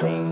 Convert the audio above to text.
Daddy.